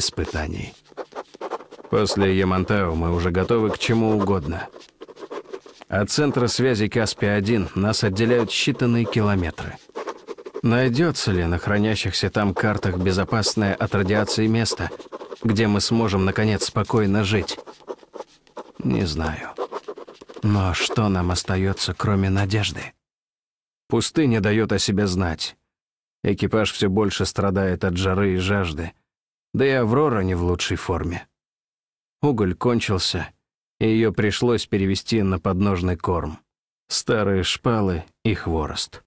испытаний. После Ямантау мы уже готовы к чему угодно. От центра связи Каспия-1 нас отделяют считанные километры. Найдется ли на хранящихся там картах безопасное от радиации место, где мы сможем, наконец, спокойно жить? Не знаю. Но что нам остается, кроме надежды? Пустыня дает о себе знать. Экипаж все больше страдает от жары и жажды. Да и Аврора не в лучшей форме. Уголь кончился, и ее пришлось перевести на подножный корм. Старые шпалы и хворост.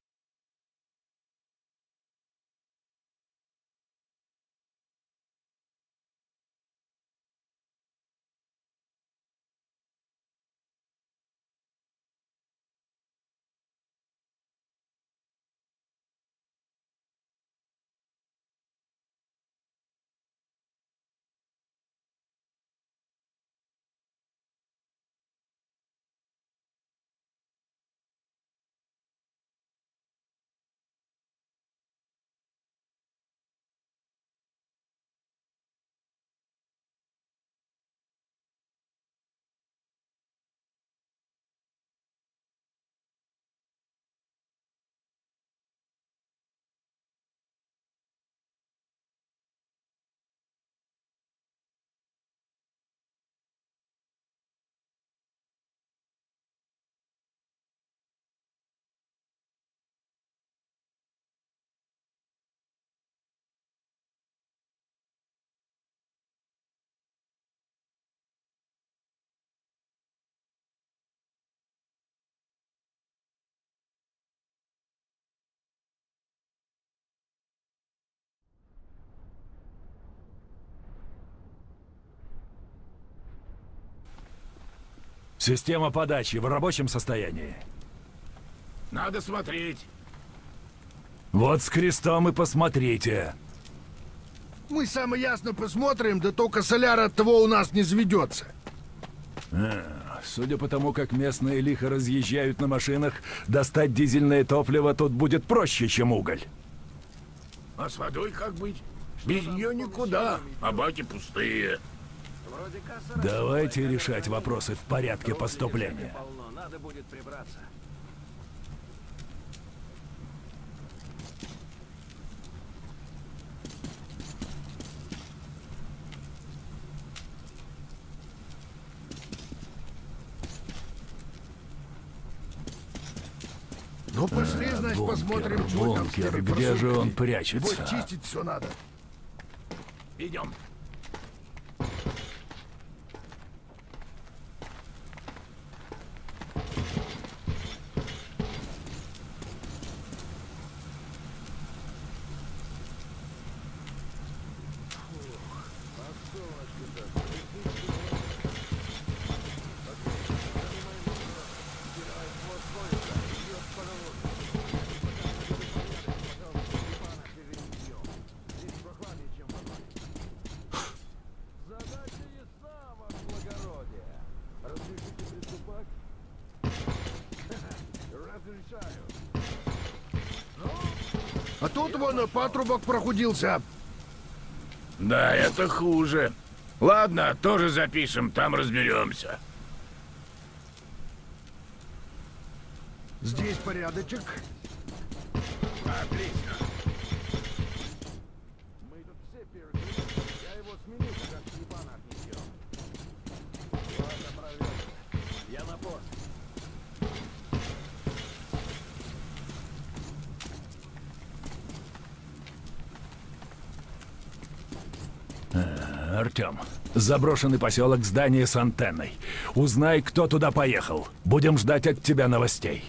Система подачи в рабочем состоянии. Надо смотреть. Вот с крестом и посмотрите. Мы самое ясно посмотрим, да только соляр от того у нас не заведется. А, судя по тому, как местные лихо разъезжают на машинах, достать дизельное топливо тут будет проще, чем уголь. А с водой как быть? Без нее никуда, а баки пустые. Давайте решать вопросы в порядке поступления. Надо будет прибраться. Ну пошли, значит, Бункер, посмотрим, что там с бункер, теми где же он прячется? Вот чистить все надо. Идем. Патрубок прохудился. Да, это хуже. Ладно, тоже запишем, там разберемся. Здесь порядочек. Отлично. Заброшенный поселок здание с антенной. Узнай, кто туда поехал. Будем ждать от тебя новостей.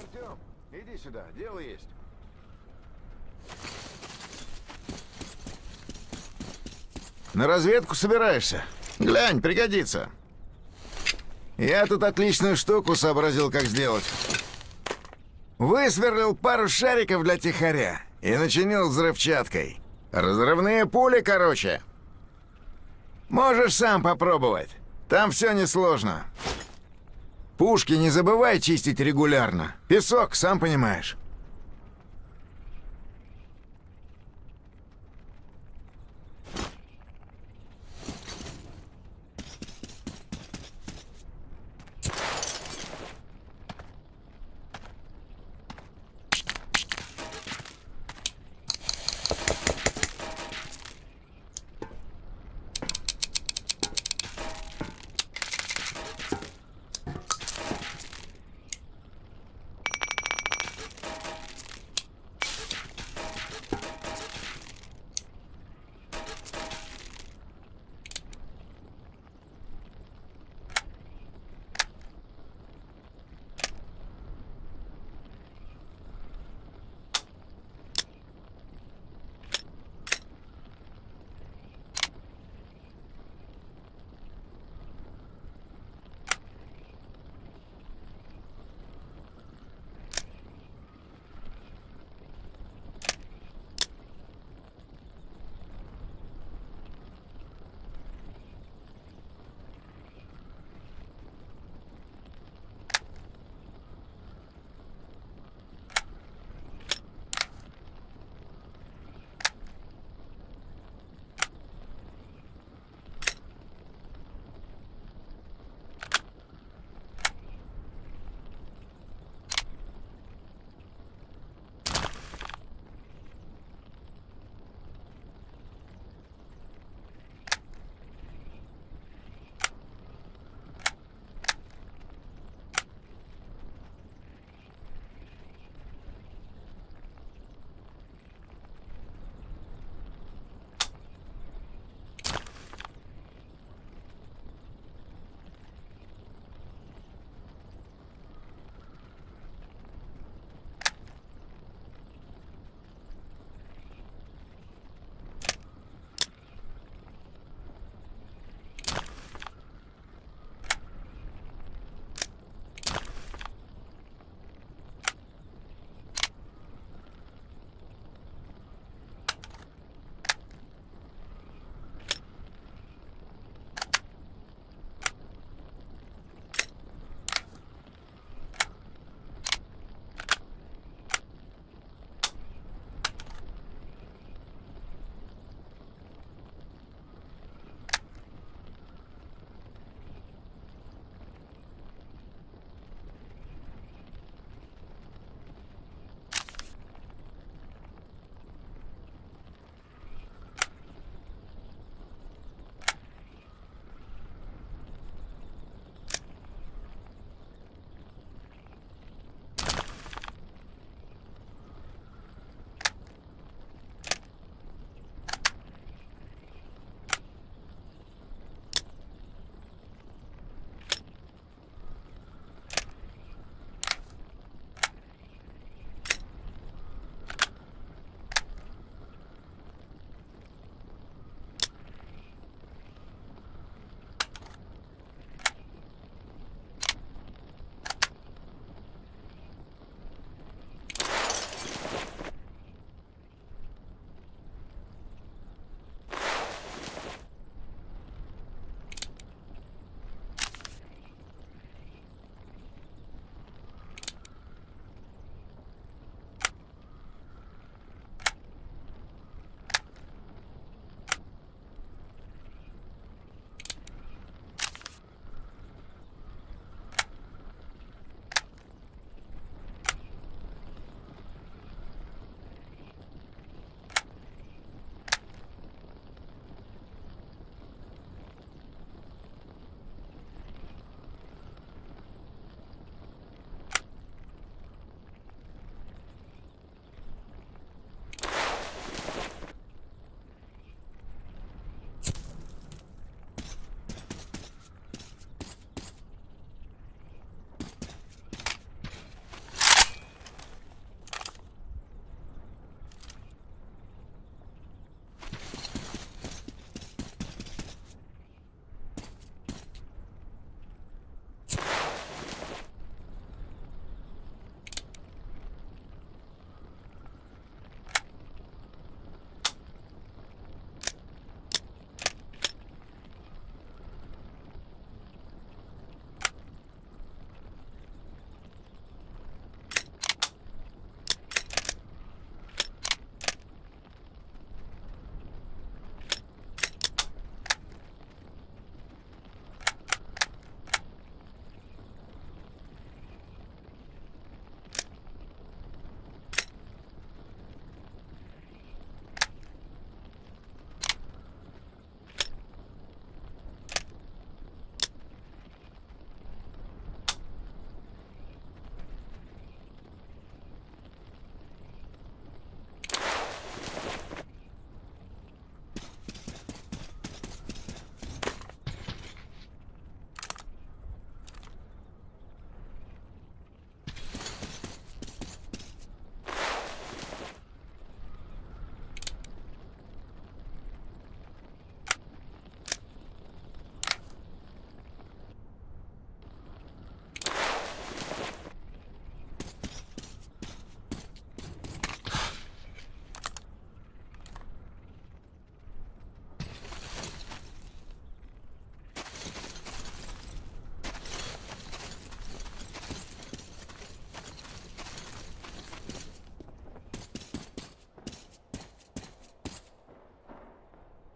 Артем, иди сюда, дело есть. На разведку собираешься? Глянь, пригодится. Я тут отличную штуку сообразил, как сделать. Высверлил пару шариков для тихаря и начинил взрывчаткой. Разрывные пули, короче. Можешь сам попробовать. Там все несложно. Пушки не забывай чистить регулярно. Песок, сам понимаешь.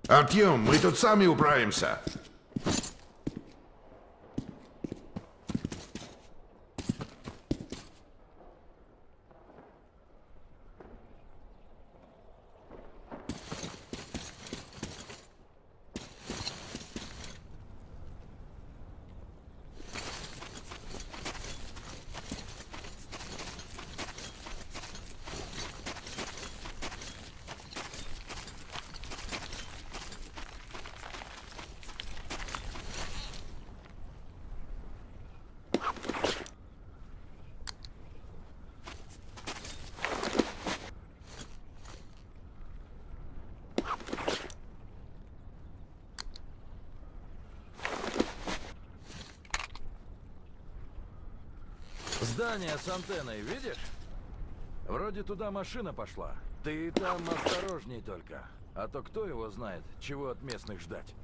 Артем, мы тут сами управимся. Здание с антенной, видишь? Вроде туда машина пошла. Ты там осторожней только. А то кто его знает, чего от местных ждать.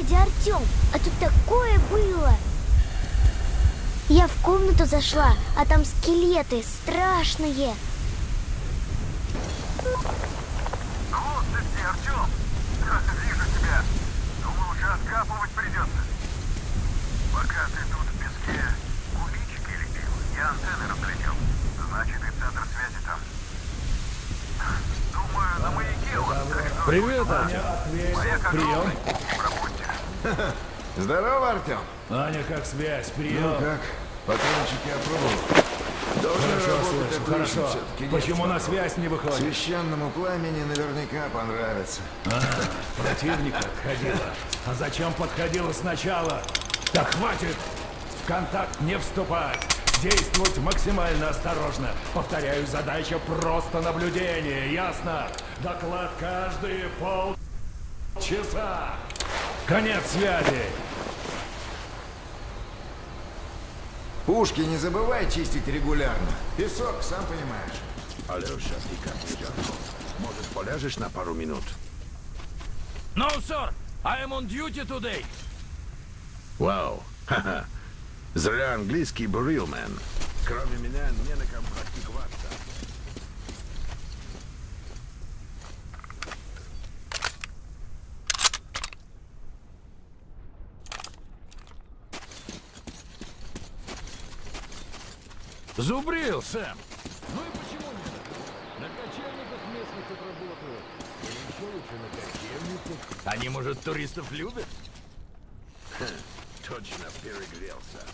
Дядя Артем, а тут такое было! Я в комнату зашла, а там скелеты страшные. Глупости, Артем! Вижу тебя. Думаю, уже откапывать придется. Пока ты тут в песке куличики лепил, я антенны разглядел. Значит, и центр связи там. Думаю, на маяке он Привет, Аня. Маяк Прием. огромный. В работе. Здорово, Артем. Аня, как связь? Прием. Ну как? Патрончики опробовал. Должны Хорошо, слышу, хорошо. Почему на связь не выходит? Священному пламени наверняка понравится. Противника отходила. А зачем подходила сначала? Так хватит! В контакт не вступать! Действовать максимально осторожно. Повторяю, задача просто наблюдение, ясно? Доклад каждые полчаса. Конец связи. Пушки не забывай чистить регулярно. Песок, сам понимаешь. Алеша, ты как идет? Может, поляжешь на пару минут? No, sir! I am on duty today! Вау, ха-ха. Зря английский бурилмен. Кроме меня не на ком практиковаться. Зубрил, Сэм! Ну и почему нет? На кочевниках местных отработаю. Или еще лучше на кочевниках. Они, может, туристов любят? Точно перегрелся.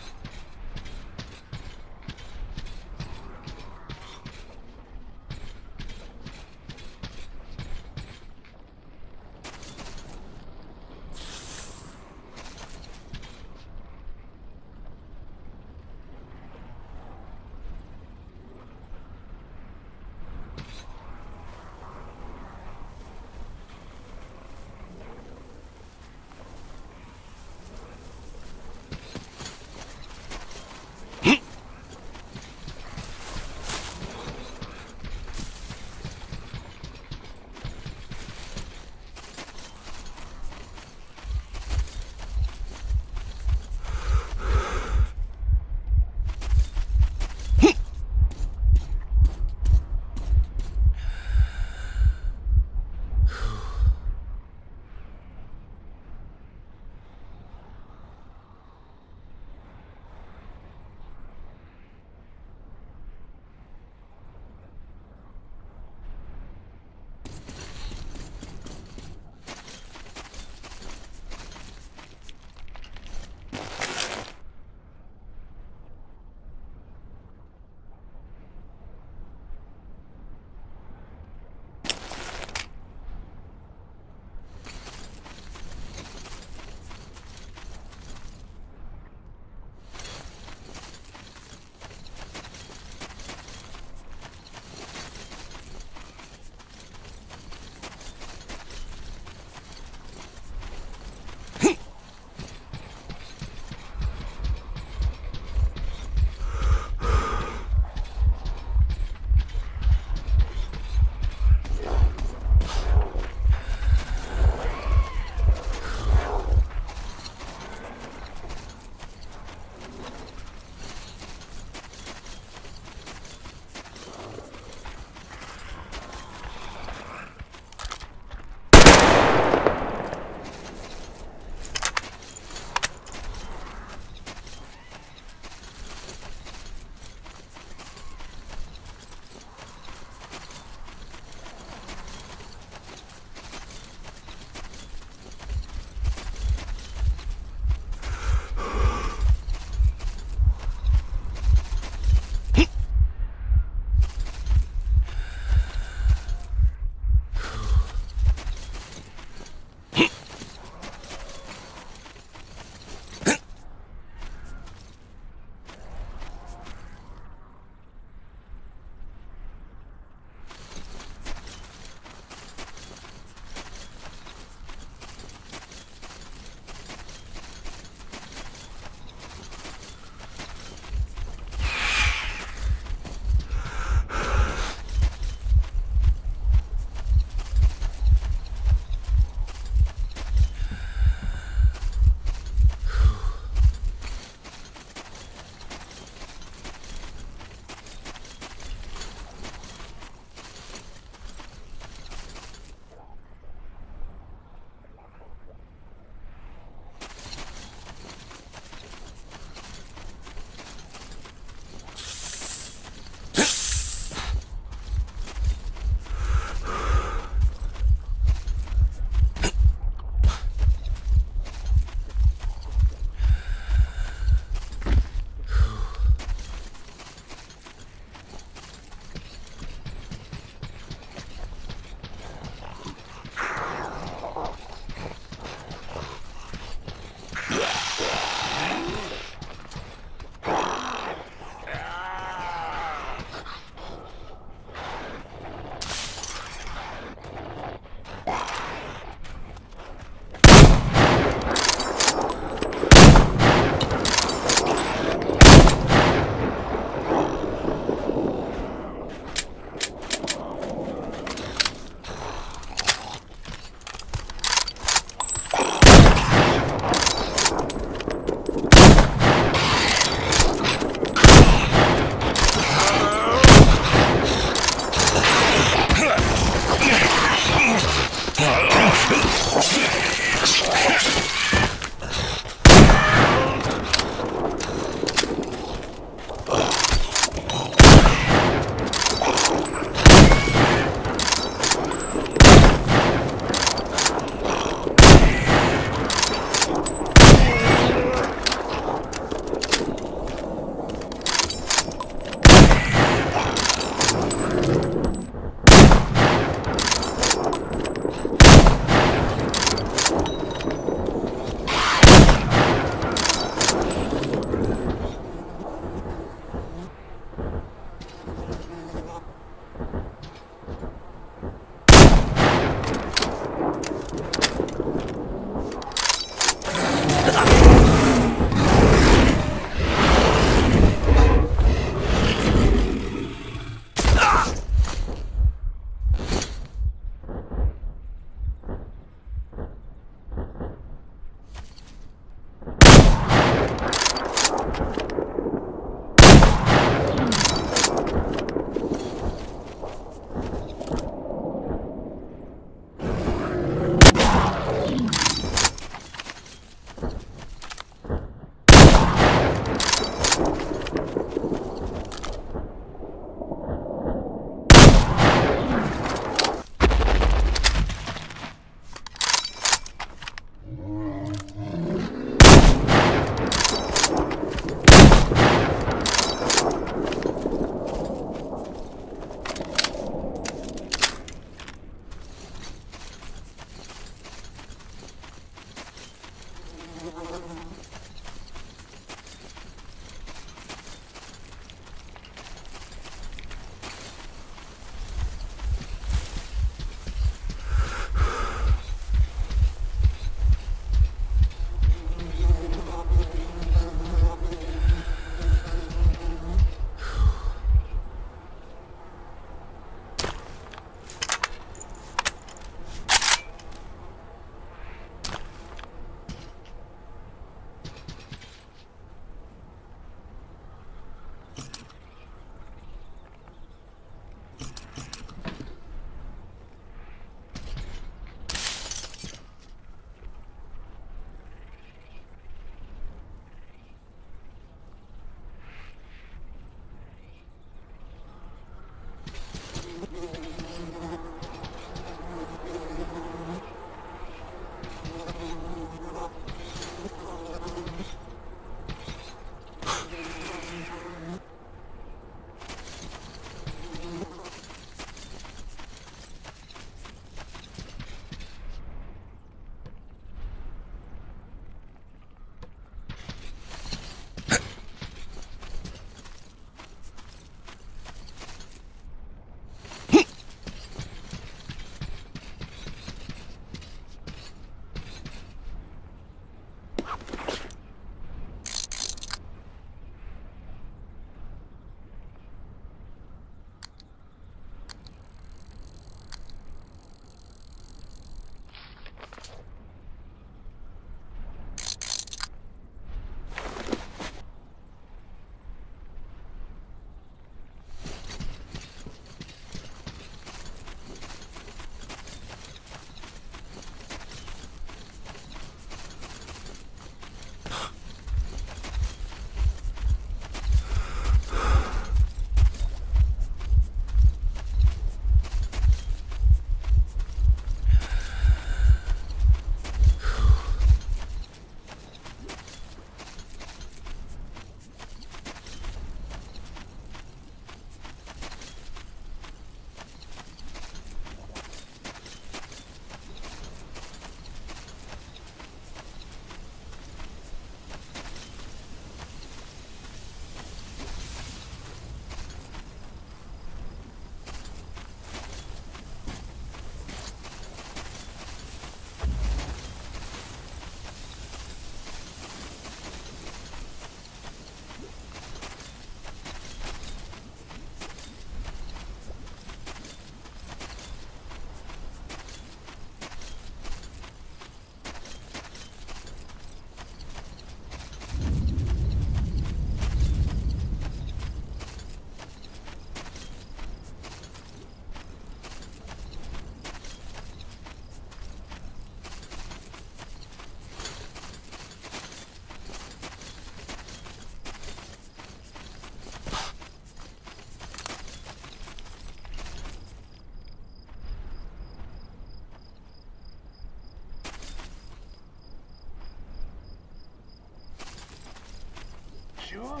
Чё?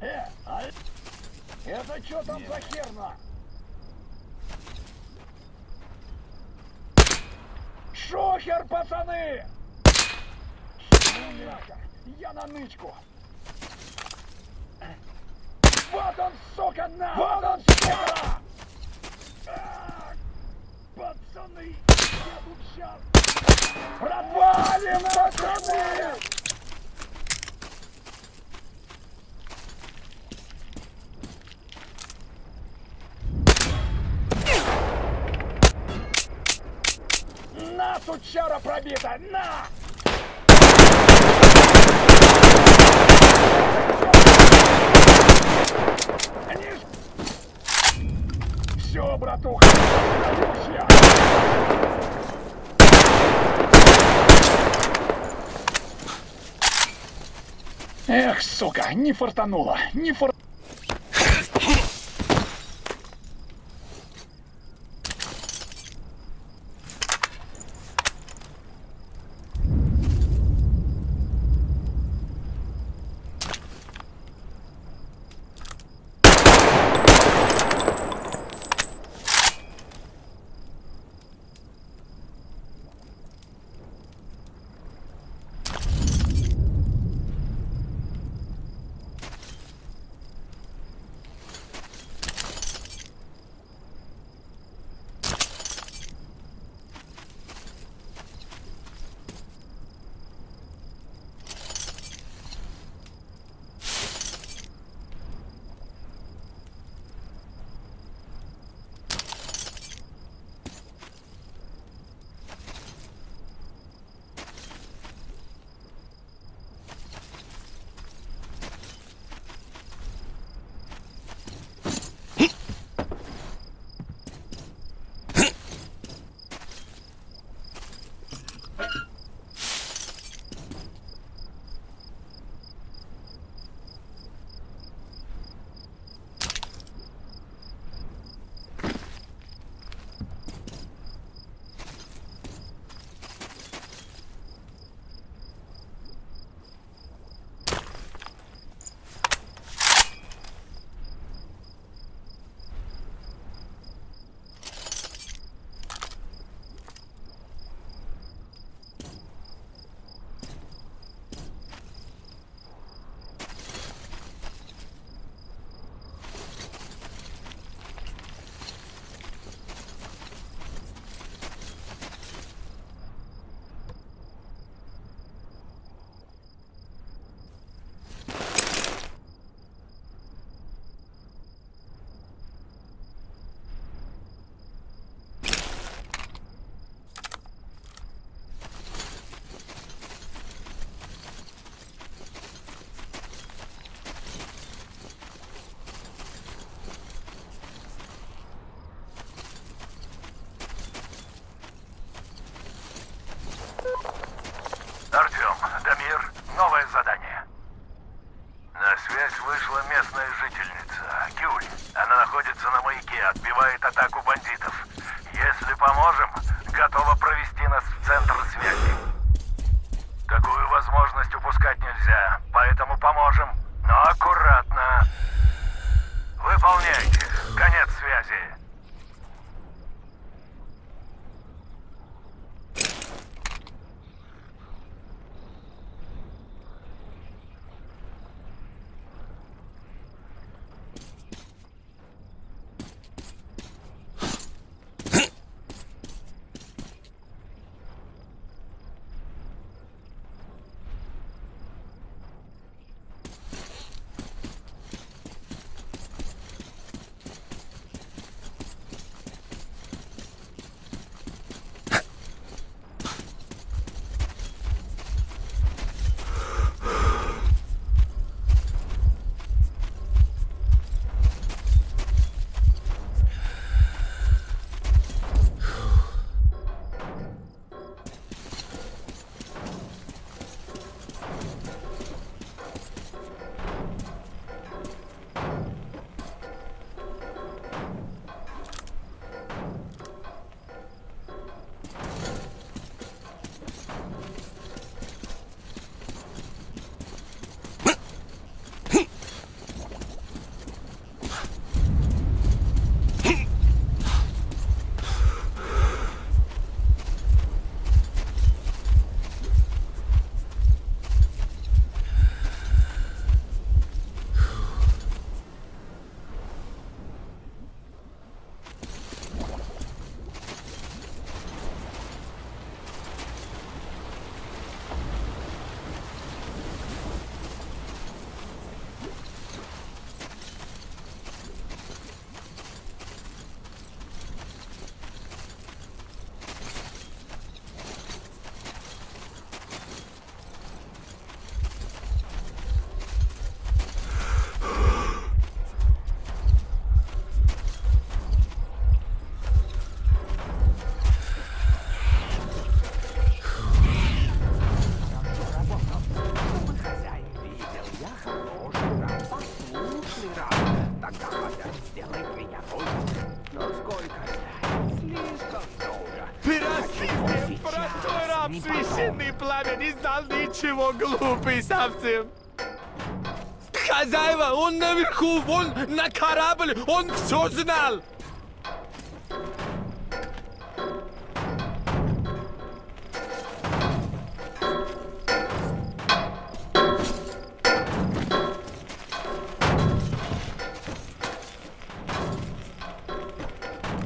Э, а это что там за херна? Шухер, пацаны! Я на нычку. Вот он, сука, на! Вот он, сука! А, Пацаны, я тут сейчас... Развалим, пацаны! На, сучара пробита, на! Все, братуха, я. Эх, сука, не фартануло, не фар... ничего, глупый совсем. Хозяева, он наверху, он на корабль, он все знал.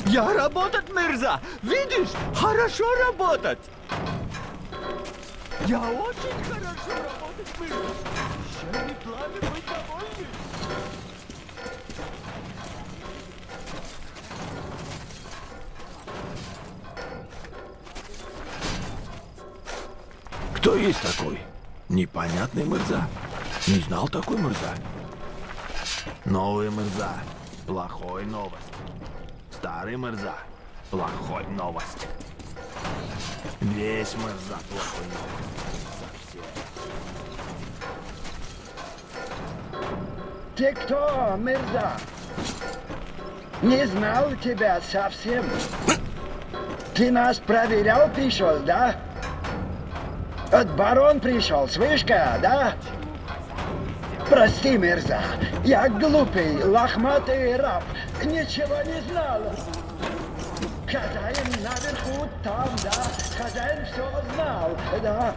Я работать, Мирза! Видишь, хорошо работать! Есть такой? Непонятный Мырза. Не знал такой Мырза. Новый Мырза. Плохой новость. Старый Мырза. Плохой новость. Весь Мырза плохой новость. Ты кто, Мирза? Не знал тебя совсем. Ты нас проверял, пришел, да? От барон пришел, слышка, да? Прости, Мирза, я глупый, лохматый раб, ничего не знал. Хозяин наверху там, да? Хозяин все знал, да?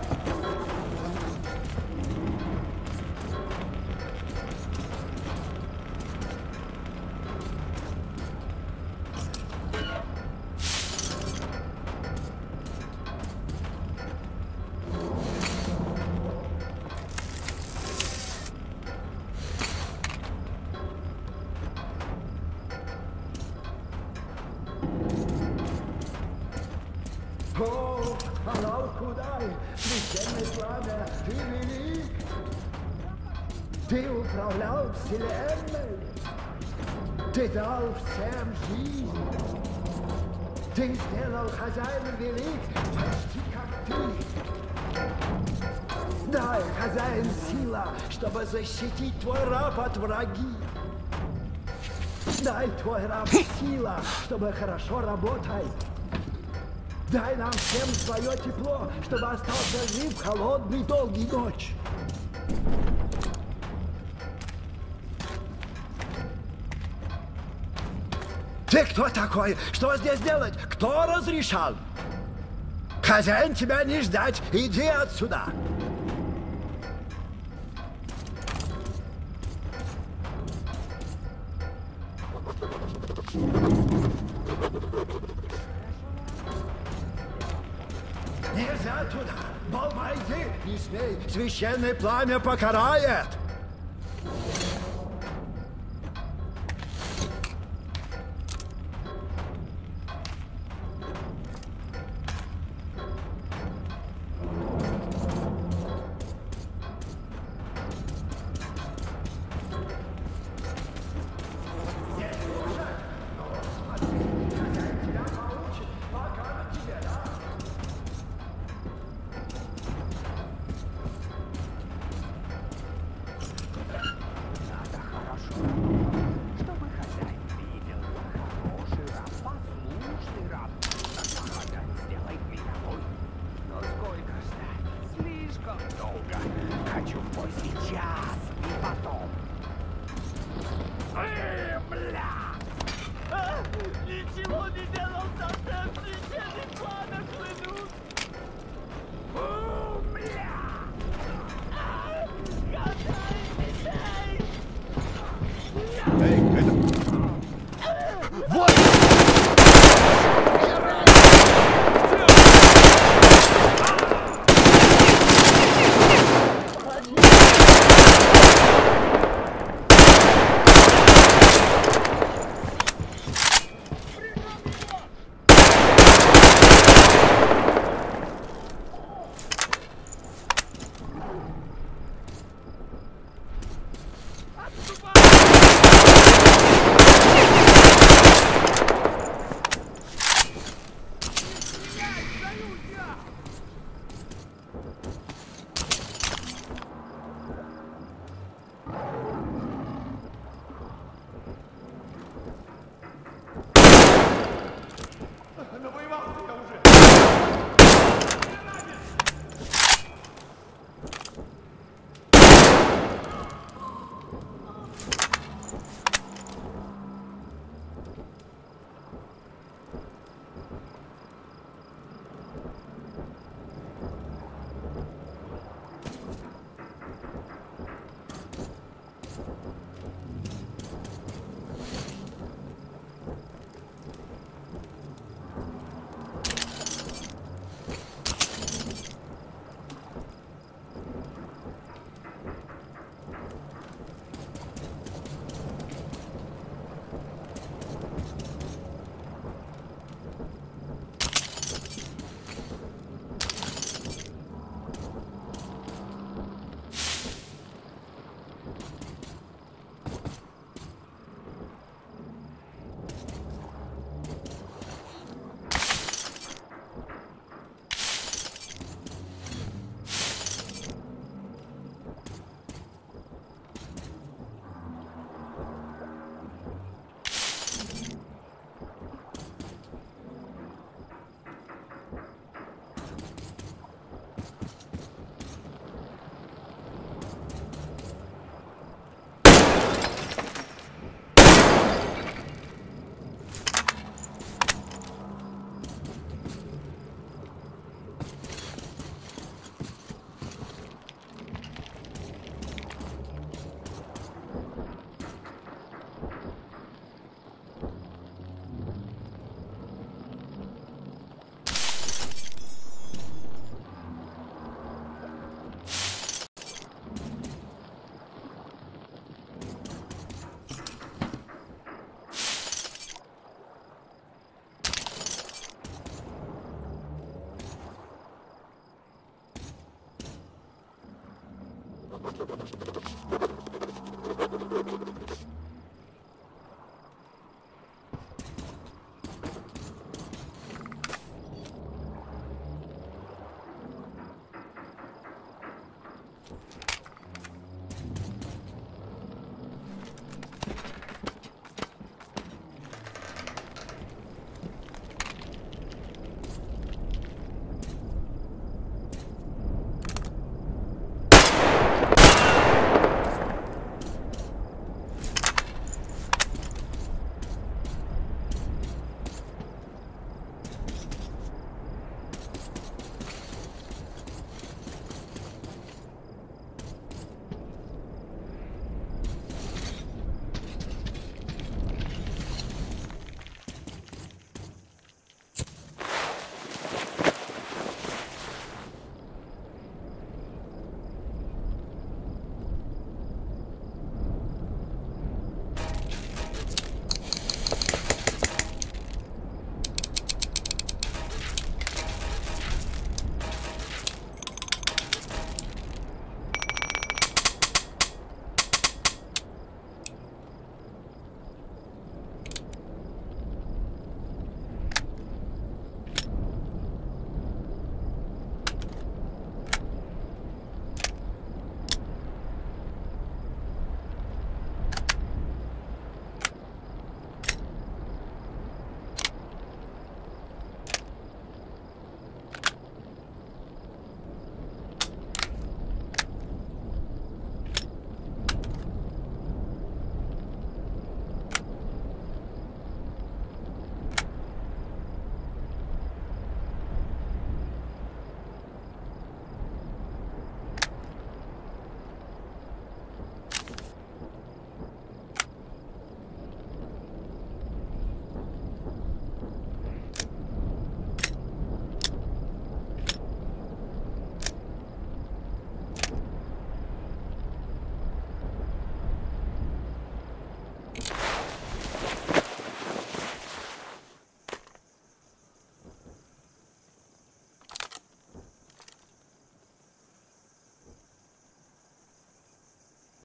Чтобы хорошо работать. Дай нам всем свое тепло, чтобы остался жив холодный долгий ночь. Ты кто такой? Что здесь делать? Кто разрешал? Хозяин тебя не ждать. Иди отсюда. Нельзя туда! Иди! Не смей! Священное пламя покарает!